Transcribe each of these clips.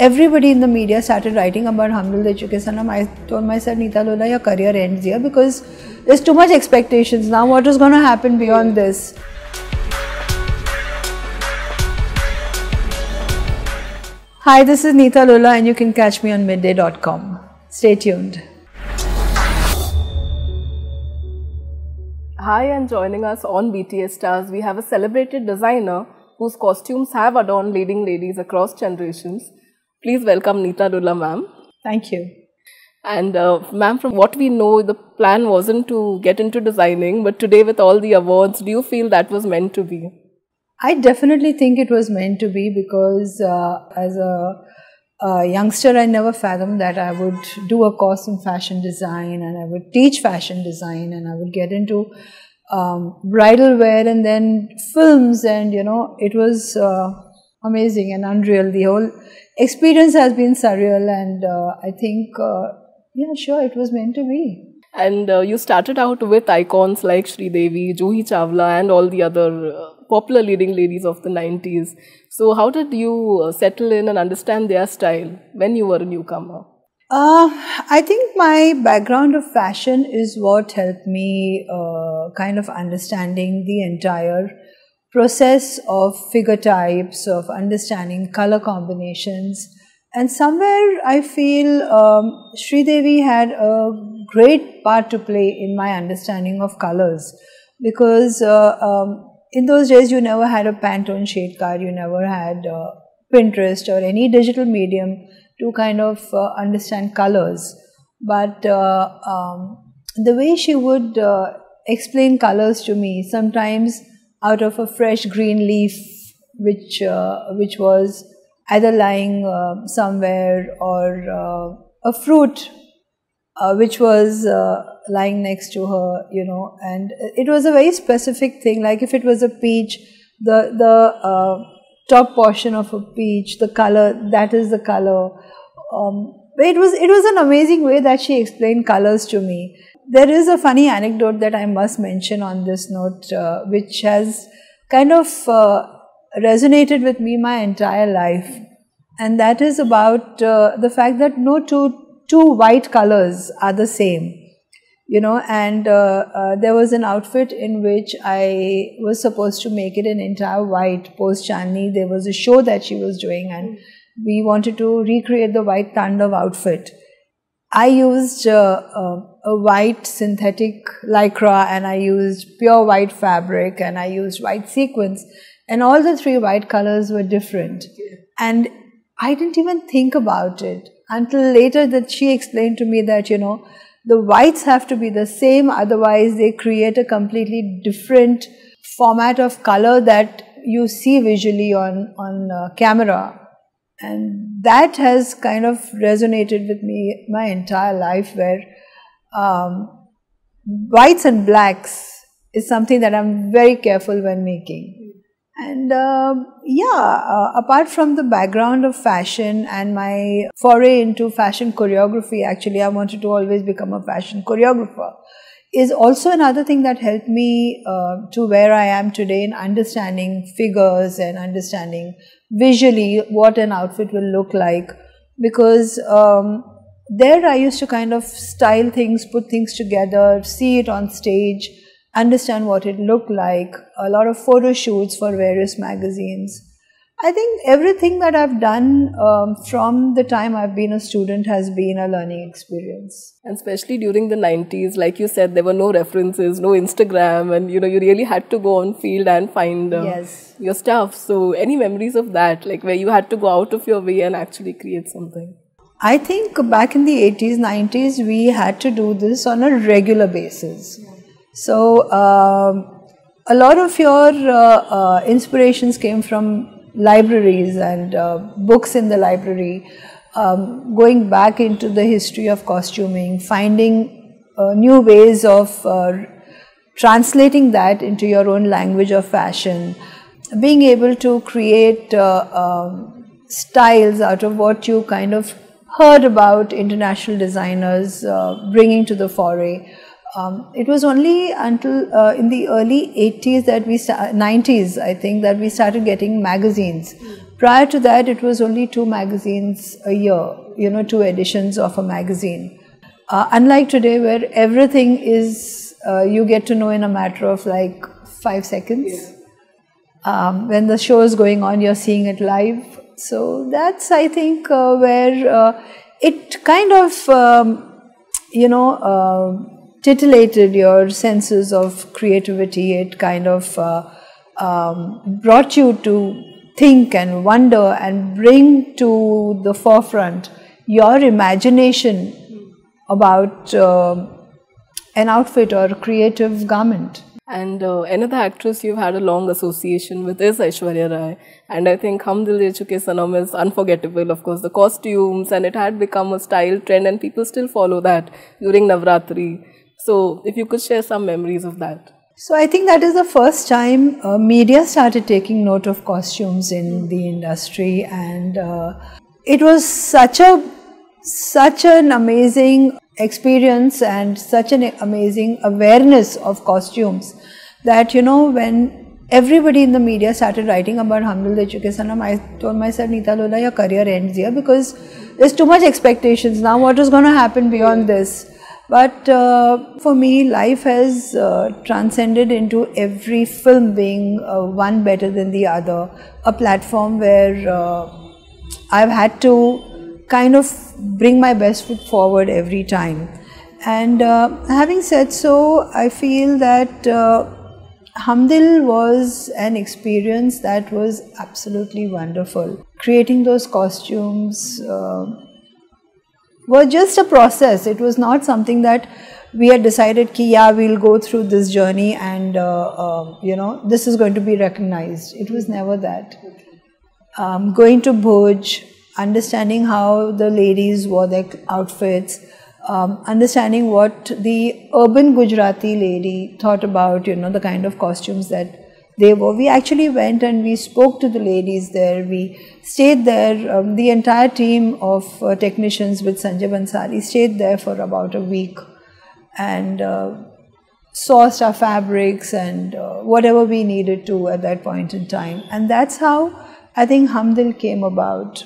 everybody in the media started writing about Hum Dil De Chuke Sanam. I told myself, Neeta Lulla, your career ends here because there's too much expectations. Now, what is going to happen beyond this? Hi, this is Neeta Lulla, and you can catch me on midday.com. Stay tuned. Hi, and joining us on BTS Stars, we have a celebrated designer whose costumes have adorned leading ladies across generations. Please welcome Neeta Lulla, ma'am. Thank you. And uh, ma'am, from what we know, the plan wasn't to get into designing, but today with all the awards, do you feel that was meant to be? I definitely think it was meant to be because uh, as a, a, youngster, I never fathomed that I would do a course in fashion design and I would teach fashion design and I would get into um, bridal wear and then films and you know, it was uh, amazing and unreal. The whole experience has been surreal and uh, I think, uh, yeah, sure, it was meant to be. And uh, you started out with icons like Sridevi, Juhi Chawla, and all the other uh, popular leading ladies of the 90s. So, how did you uh, settle in and understand their style when you were a newcomer? Uh, I think my background of fashion is what helped me uh, kind of understanding the entire process of figure types, of understanding color combinations. And somewhere I feel um, Sridevi had a great part to play in my understanding of colors because uh, um, in those days you never had a Pantone shade card, you never had uh, Pinterest or any digital medium to kind of uh, understand colors. But uh, um, the way she would uh, explain colors to me, sometimes out of a fresh green leaf, which uh, which was either lying uh, somewhere or a fruit uh, which was uh, lying next to her, you know, and it was a very specific thing. Like if it was a peach, the the uh, top portion of a peach, the color that is the color. Um, it was it was an amazing way that she explained colors to me. There is a funny anecdote that I must mention on this note, uh, which has kind of uh, resonated with me my entire life, and that is about uh, the fact that no two two white colors are the same you know and uh, uh, there was an outfit in which i was supposed to make it an entire white. Post chandni there was a show that she was doing and we wanted to recreate the white tandav outfit i used uh, uh, a white synthetic lycra and i used pure white fabric and i used white sequins and all the three white colors were different and i didn't even think about it until later that she explained to me that, you know, the whites have to be the same, otherwise they create a completely different format of color that you see visually on, on uh, camera. And that has kind of resonated with me my entire life where um, whites and blacks is something that I'm very careful when making. And uh, yeah, uh, apart from the background of fashion and my foray into fashion choreography, actually, I wanted to always become a fashion choreographer, is also another thing that helped me uh, to where I am today in understanding figures and understanding visually what an outfit will look like. Because um, there I used to kind of style things, put things together, see it on stage understand what it looked like, a lot of photo shoots for various magazines. I think everything that I've done um, from the time I've been a student has been a learning experience. And especially during the 90s, like you said, there were no references, no Instagram, and you know, you really had to go on field and find uh, yes. your stuff. So, any memories of that, like where you had to go out of your way and actually create something? I think back in the 80s, 90s, we had to do this on a regular basis. Yeah. So, um, a lot of your uh, uh, inspirations came from libraries and uh, books in the library, um, going back into the history of costuming, finding uh, new ways of uh, translating that into your own language of fashion, being able to create uh, um, styles out of what you kind of heard about international designers bringing to the foray Um, it was only until uh, in the early 80s that we 90s I think that we started getting magazines. Prior to that, it was only two magazines a year. You know, two editions of a magazine. Uh, unlike today, where everything is uh, you get to know in a matter of like five seconds. Yeah. Um, when the show is going on, you're seeing it live. So that's I think uh, where uh, it kind of um, you know uh, titillated your senses of creativity. It kind of uh, um, brought you to think and wonder and bring to the forefront your imagination about uh, an outfit or creative garment. And uh, another actress you've had a long association with is Aishwarya Rai. And I think Hum Dil Chuke Sanam is unforgettable. Of course, the costumes and it had become a style trend and people still follow that during Navratri. So, if you could share some memories of that. So, I think that is the first time uh, media started taking note of costumes in the industry, and uh, it was such a such an amazing experience and such an amazing awareness of costumes that you know when everybody in the media started writing about Dil Sanam, I told myself, Neeta Lulla, your career ends here because there's too much expectations now. What is going to happen beyond this? But uh, for me, life has uh, transcended into every film being uh, one better than the other, a platform where uh, I've had to kind of bring my best foot forward every time. And uh, having said so, I feel that uh, Hum was an experience that was absolutely wonderful. Creating those costumes, was just a process. It was not something that we had decided ki yeah we'll go through this journey and uh, uh, you know this is going to be recognized. It was never that. Um, going to Bhuj, understanding how the ladies wore their outfits, um, understanding what the urban Gujarati lady thought about you know the kind of costumes that they were. We actually went and we spoke to the ladies there. We stayed there. Um, the entire team of uh, technicians with Sanjay Bhansali stayed there for about a week and uh, sourced our fabrics and uh, whatever we needed to at that point in time. And that's how I think Hum Dil came about.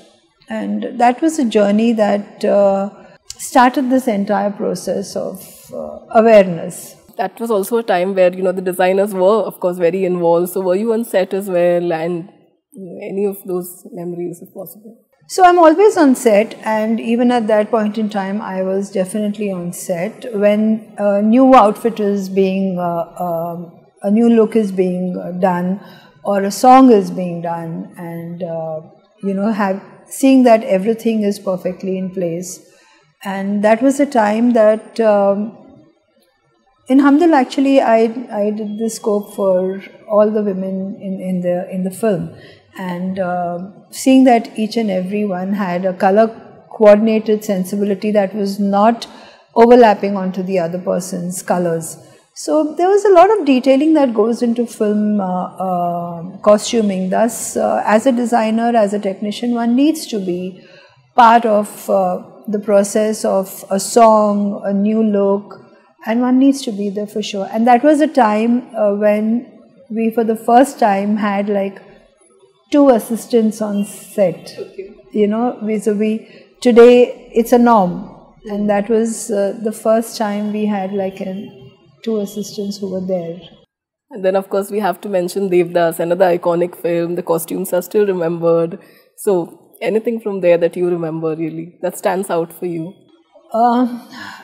And that was a journey that uh, started this entire process of uh, awareness that was also a time where you know the designers were of course very involved. So were you on set as well and any of those memories if possible? So i'm always on set and even at that point in time i was definitely on set. When a new outfit is being uh, um, a new look is being done or a song is being done and uh, you know have seeing that everything is perfectly in place. And that was a time that um, in Hum Dil, actually, I, I did the scope for all the women in, in, the, in the film. And uh, seeing that each and every one had a color coordinated sensibility that was not overlapping onto the other person's colors. So there was a lot of detailing that goes into film uh, uh, costuming. Thus, uh, as a designer, as a technician, one needs to be part of uh, the process of a song, a new look, and one needs to be there for sure. And that was a time uh, when we, for the first time, had like two assistants on set. Okay. You know, vis-a-vis today it's a norm, and that was uh, the first time we had like an, two assistants who were there. And then, of course, we have to mention Devdas, another iconic film. The costumes are still remembered. So, anything from there that you remember really that stands out for you? Uh,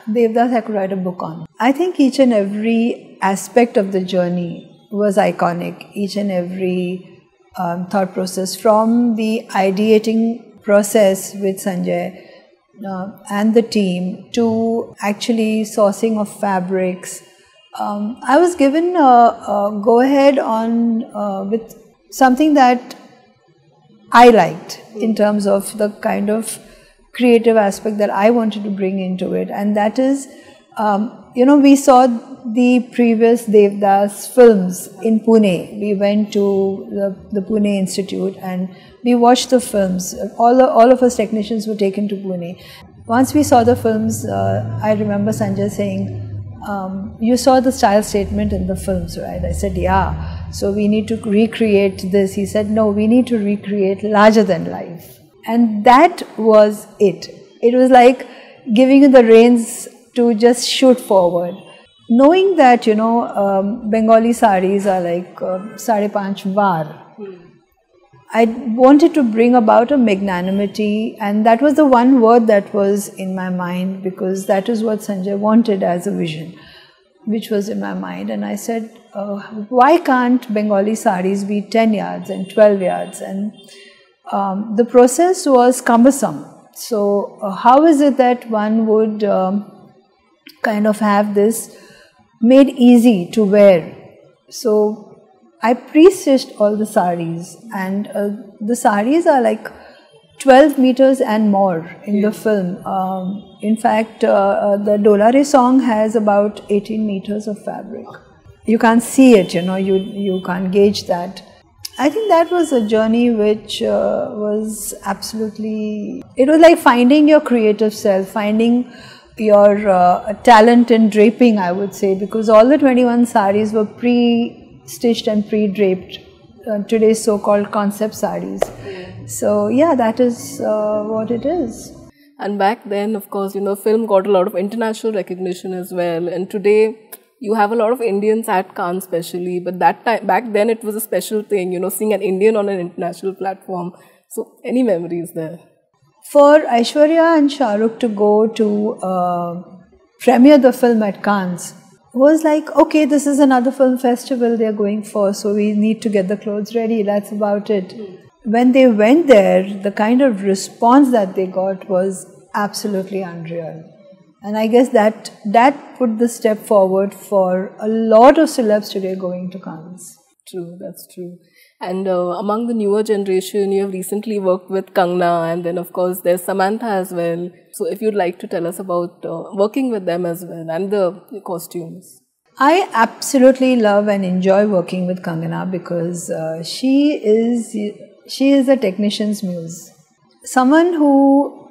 Devdas I could write a book on. I think each and every aspect of the journey was iconic. Each and every um, thought process, from the ideating process with Sanjay uh, and the team to actually sourcing of fabrics. Um, I was given a, a go ahead on uh, with something that I liked in terms of the kind of creative aspect that I wanted to bring into it, and that is, um, you know, we saw the previous Devdas films in Pune. We went to the, the Pune Institute and we watched the films. All, the, all of us technicians were taken to Pune. Once we saw the films, uh, I remember Sanjay saying, um, you saw the style statement in the films, right? I said, yeah. So we need to recreate this. He said, no, we need to recreate larger than life. And that was it. It was like giving you the reins to just shoot forward. Knowing that, you know, um, Bengali saris are like uh, sade panch var. I wanted to bring about a magnanimity, and that was the one word that was in my mind because that is what Sanjay wanted as a vision, which was in my mind. And I said, uh, why can't Bengali saris be 10 yards and 12 yards? And um, the process was cumbersome. So, uh, how is it that one would um, kind of have this made easy to wear? So, I pre-stitched all the saris and uh, the saris are like 12 meters and more in yeah. the film. Um, in fact, uh, uh, the Dola Re song has about 18 meters of fabric. You can't see it, you know, you, you can't gauge that. I think that was a journey which uh, was absolutely, it was like finding your creative self, finding your uh, talent in draping, I would say, because all the 21 saris were pre stitched and pre-draped uh, today's so-called concept sarees. So yeah, that is uh, what it is. And back then, of course, you know, film got a lot of international recognition as well. And today, you have a lot of Indians at Cannes, especially. But that time, back then, it was a special thing, you know, seeing an Indian on an international platform. So, any memories there? For Aishwarya and Shahrukh to go to uh, premiere the film at Cannes was like, okay, this is another film festival they're going for, so we need to get the clothes ready. That's about it. Mm. When they went there, the kind of response that they got was absolutely unreal. And I guess that that put the step forward for a lot of celebs today going to Cannes. True, that's true. And uh, among the newer generation, you have recently worked with Kangana, and then of course there's Samantha as well. So if you'd like to tell us about uh, working with them as well and the costumes. I absolutely love and enjoy working with Kangana because uh, she is she is a technician's muse. Someone who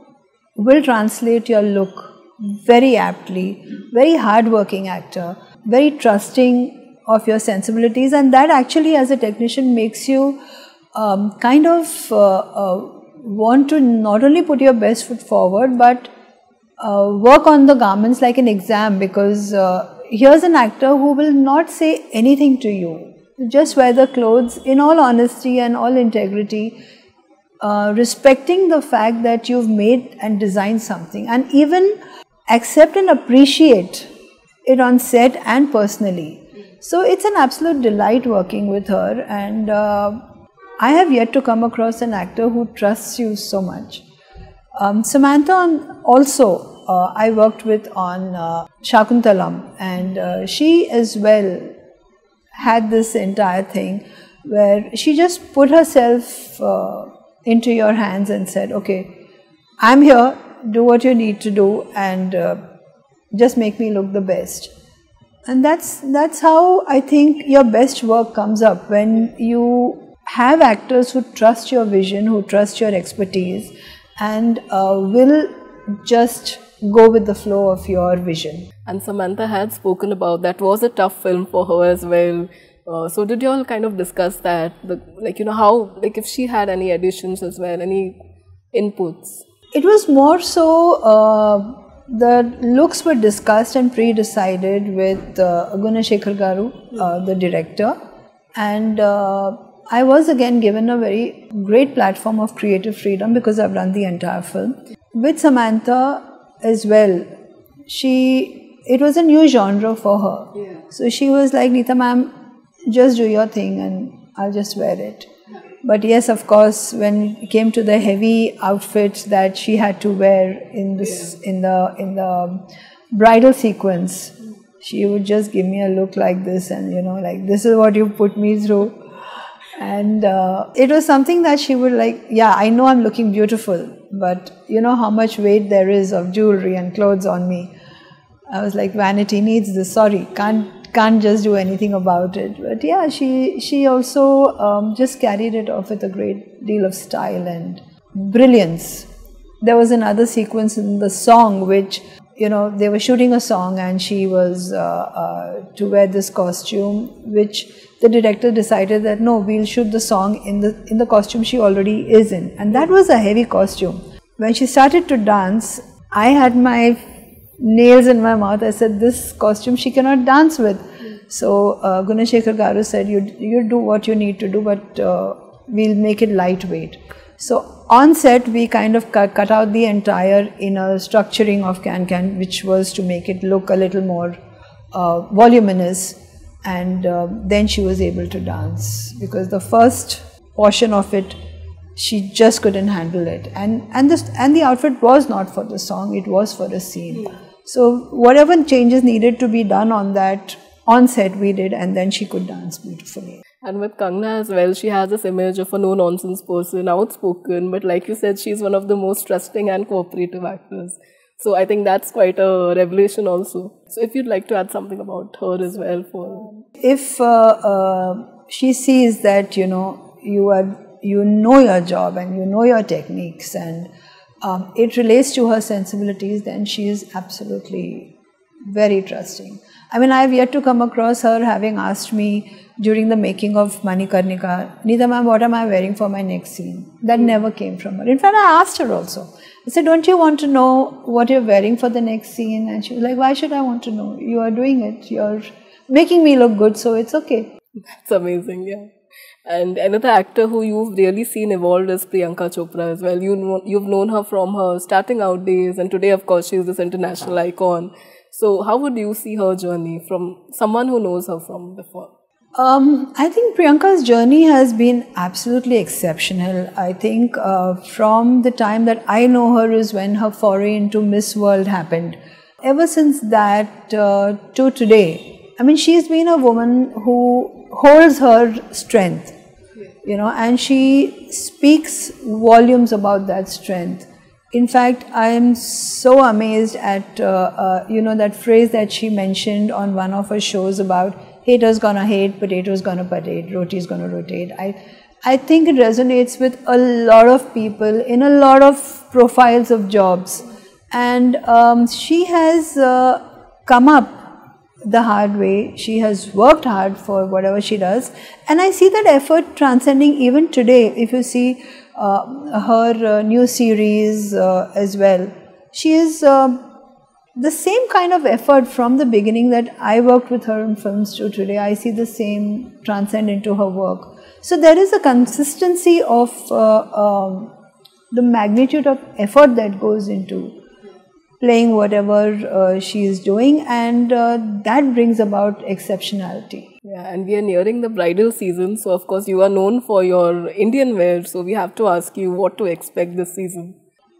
will translate your look very aptly, very hardworking actor, very trusting of your sensibilities and that actually as a technician makes you um, kind of uh, uh, want to not only put your best foot forward but uh, work on the garments like an exam because uh, here's an actor who will not say anything to you. Just wear the clothes in all honesty and all integrity uh, respecting the fact that you've made and designed something. And even accept and appreciate it on set and personally so it's an absolute delight working with her, and uh, I have yet to come across an actor who trusts you so much. Um, Samantha also uh, I worked with on uh, Shakuntalam, and uh, she as well had this entire thing where she just put herself uh, into your hands and said, "Okay, I'm here. Do what you need to do, and uh, just make me look the best." And that's, that's how I think your best work comes up when you have actors who trust your vision, who trust your expertise, and uh, will just go with the flow of your vision. And Samantha had spoken about that was a tough film for her as well. Uh, so did you all kind of discuss that, the, like you know how, like if she had any additions as well, any inputs? It was more so. Uh, the looks were discussed and pre-decided with uh, Gunasekhar Garu, uh, the director, and uh, I was again given a very great platform of creative freedom because I've run the entire film. With Samantha as well, she it was a new genre for her, yeah. so she was like, "Neeta ma'am, just do your thing and I'll just wear it." But yes, of course, when it came to the heavy outfit that she had to wear in this yeah. in the in the bridal sequence, she would just give me a look like this, and you know, like this is what you put me through. And uh, it was something that she would like, yeah, I know I'm looking beautiful, but you know how much weight there is of jewelry and clothes on me. I was like, vanity needs this. Sorry, can't can't just do anything about it. But yeah, she she also um, just carried it off with a great deal of style and brilliance. There was another sequence in the song which you know, they were shooting a song and she was uh, uh, to wear this costume, which the director decided that no, we'll shoot the song in the in the costume she already is in, and that was a heavy costume. When she started to dance, I had my nails in my mouth. I said, "This costume she cannot dance with." So uh, Gunasekhar Garu said, "You you do what you need to do, but uh, we'll make it lightweight." So on set, we kind of cut, cut out the entire inner structuring of Can Can, which was to make it look a little more uh, voluminous. And uh, then she was able to dance because the first portion of it, she just couldn't handle it. And and this and the outfit was not for the song; it was for the scene. So whatever changes needed to be done on that on set, we did, and then she could dance beautifully. And with Kangana as well, she has this image of a no nonsense person, outspoken, but like you said, she's one of the most trusting and cooperative actors. So I think that's quite a revelation also. So if you'd like to add something about her as well for if uh, uh, she sees that you know you are you know your job and you know your techniques and um, it relates to her sensibilities, then she is absolutely very trusting. I mean, I have yet to come across her having asked me during the making of Manikarnika, Neeta ma'am, what am I wearing for my next scene? That never came from her. In fact, I asked her also. I said, don't you want to know what you're wearing for the next scene? And she was like, why should I want to know? You are doing it. You're making me look good, so it's okay. That's amazing, yeah. And another actor who you've really seen evolve is Priyanka Chopra as well. You know, you've known her from her starting out days, and today, of course, she's this international icon. So, how would you see her journey from someone who knows her from before? Um, I think Priyanka's journey has been absolutely exceptional. I think uh, from the time that I know her is when her foray into Miss World happened. Ever since that uh, to today, I mean, she's been a woman who holds her strength, you know, and she speaks volumes about that strength. In fact, I am so amazed at, uh, uh you know, that phrase that she mentioned on one of her shows about haters gonna hate, potatoes gonna potate, roti's gonna rotate. I, I think it resonates with a lot of people in a lot of profiles of jobs. And um, she has uh, come up the hard way. She has worked hard for whatever she does. And I see that effort transcending even today. If you see uh, her uh, new series uh, as well, she is um, the same kind of effort from the beginning that I worked with her in films to today, I see the same transcend into her work. So there is a consistency of uh, um, the magnitude of effort that goes into playing whatever uh, she is doing, and uh, that brings about exceptionality. Yeah, and we are nearing the bridal season, so of course you are known for your Indian wear. So we have to ask you what to expect this season.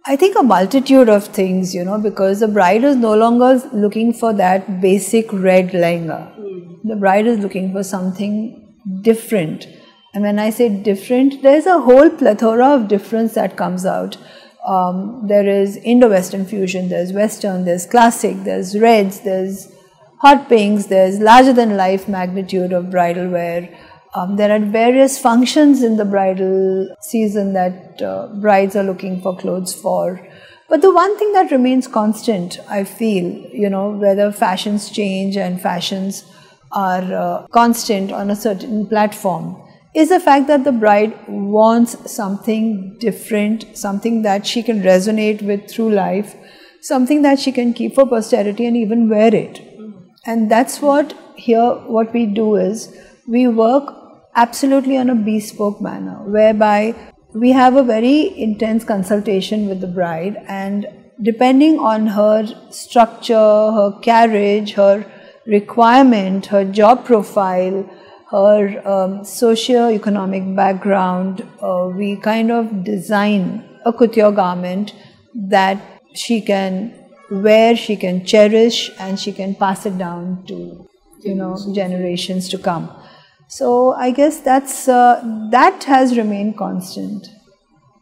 I think a multitude of things, you know, because the bride is no longer looking for that basic red lehenga. Mm. The bride is looking for something different. And when I say different, there's a whole plethora of difference that comes out. Um, there is Indo-Western fusion, there's Western, there's classic, there's reds, there's hot pinks, there's larger than life magnitude of bridal wear. Um, there are various functions in the bridal season that uh, brides are looking for clothes for. But the one thing that remains constant, I feel, you know, whether fashions change and fashions are uh, constant on a certain platform, is the fact that the bride wants something different, something that she can resonate with through life, something that she can keep for posterity and even wear it. And that's what here, what we do is we work absolutely on a bespoke manner, whereby we have a very intense consultation with the bride, and depending on her structure, her carriage, her requirement, her job profile, her um, socio-economic background, uh, we kind of design a couture garment that she can wear, she can cherish, and she can pass it down to you know generations to come. So I guess that's uh, that has remained constant.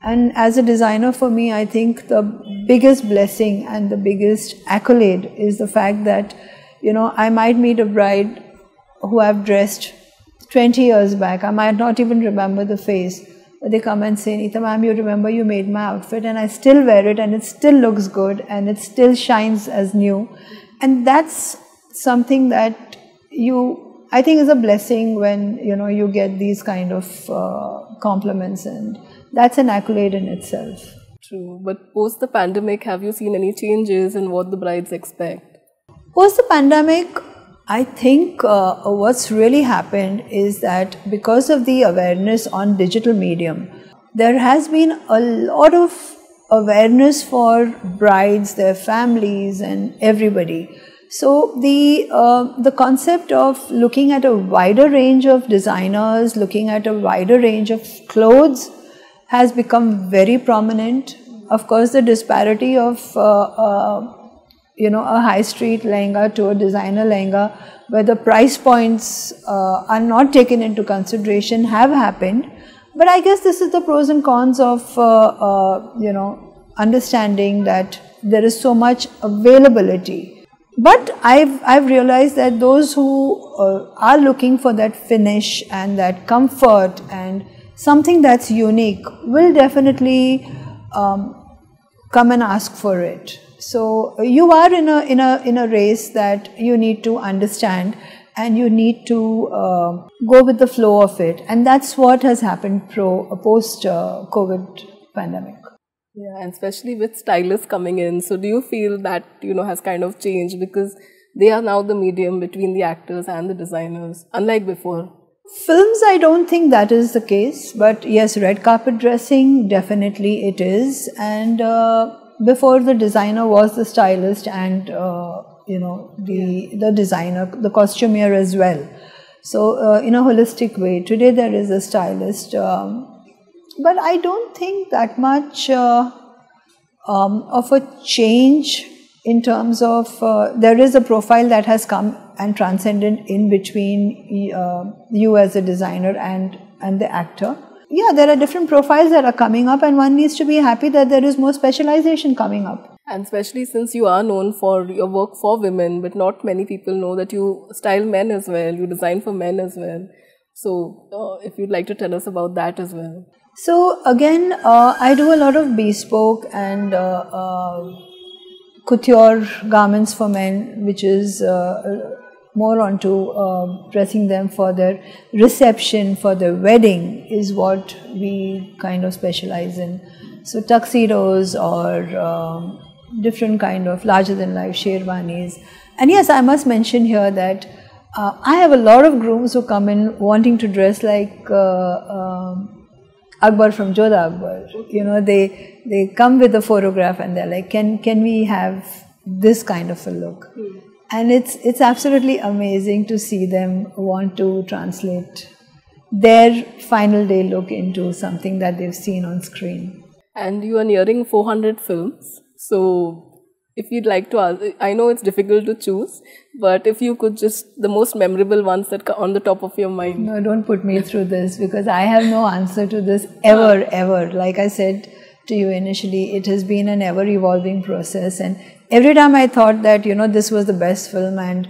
And as a designer, for me, I think the biggest blessing and the biggest accolade is the fact that you know I might meet a bride who I've dressed 20 years back. I might not even remember the face, But they come and say, Neeta ma'am, you remember you made my outfit and I still wear it and it still looks good and it still shines as new. And that's something that you, I think is a blessing when, you know, you get these kind of uh, compliments and that's an accolade in itself. True. But post the pandemic, have you seen any changes in what the brides expect? Post the pandemic, I think uh, what's really happened is that because of the awareness on digital medium, there has been a lot of awareness for brides, their families, and everybody. So the uh, the concept of looking at a wider range of designers, looking at a wider range of clothes, has become very prominent. Of course, the disparity of uh, uh you know a high street lehenga to a designer lehenga where the price points uh, are not taken into consideration have happened. But i guess this is the pros and cons of uh, uh, you know understanding that there is so much availability. But i've i've realized that those who uh, are looking for that finish and that comfort and something that's unique will definitely um, come and ask for it so you are in a in a in a race that you need to understand and you need to uh, go with the flow of it. And that's what has happened pro post uh, covid pandemic. Yeah and especially with stylists coming in. So do you feel that you know has kind of changed? Because they are now the medium between the actors and the designers unlike before. Films i don't think that is the case but yes red carpet dressing definitely it is. And uh, before the designer was the stylist and uh, you know the the designer the costumier as well. So uh, in a holistic way today there is a stylist um, but i don't think that much uh, um, of a change in terms of uh, there is a profile that has come and transcended in between uh, you as a designer and and the actor yeah, there are different profiles that are coming up, and one needs to be happy that there is more specialization coming up. And especially since you are known for your work for women, but not many people know that you style men as well, you design for men as well. So, uh, if you'd like to tell us about that as well. So, again, uh, I do a lot of bespoke and uh, uh couture garments for men, which is uh, more onto uh, dressing them for their reception, for their wedding is what we kind of specialize in. So tuxedos or um, different kind of larger than life sherwanis. And yes, I must mention here that uh, I have a lot of grooms who come in wanting to dress like uh, um, Akbar from Jodha Akbar. You know, they they come with a photograph and they're like, can can we have this kind of a look? Mm and it's it's absolutely amazing to see them want to translate their final day look into something that they've seen on screen. And you are nearing 400 films. So if you'd like to ask i know it's difficult to choose but if you could just the most memorable ones that on the top of your mind. No don't put me through this because i have no answer to this ever ever. Like i said to you initially it has been an ever evolving process and every time I thought that, you know, this was the best film and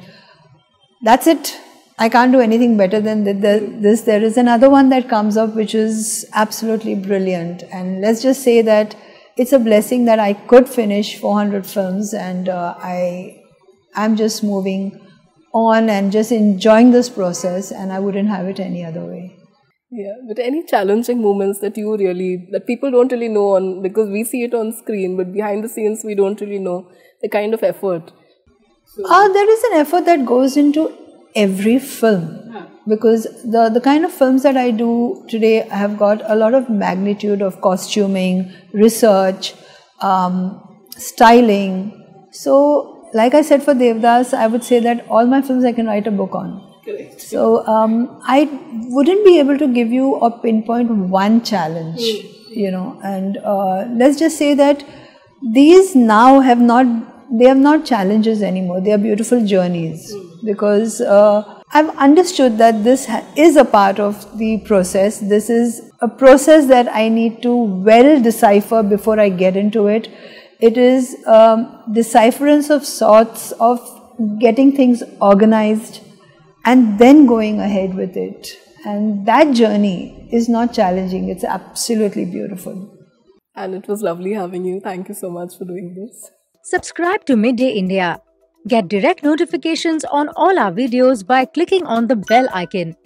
that's it. I can't do anything better than this. There is another one that comes up which is absolutely brilliant. And let's just say that it's a blessing that I could finish 400 films and uh, I, I'm just moving on and just enjoying this process and I wouldn't have it any other way. Yeah, but any challenging moments that you really that people don't really know on because we see it on screen, but behind the scenes we don't really know the kind of effort. So. Uh, there is an effort that goes into every film because the the kind of films that I do today have got a lot of magnitude of costuming, research, um, styling. So, like I said for Devdas, I would say that all my films I can write a book on. Correct. So um, I wouldn't be able to give you or pinpoint one challenge, mm. you know. And uh, let's just say that these now have not they are not challenges anymore. They are beautiful journeys mm. because uh, I've understood that this is a part of the process. This is a process that I need to well decipher before I get into it. It is um, decipherance of sorts of getting things organized and then going ahead with it. And that journey is not challenging, it's absolutely beautiful. And it was lovely having you. Thank you so much for doing this. Subscribe to Midday India. Get direct notifications on all our videos by clicking on the bell icon.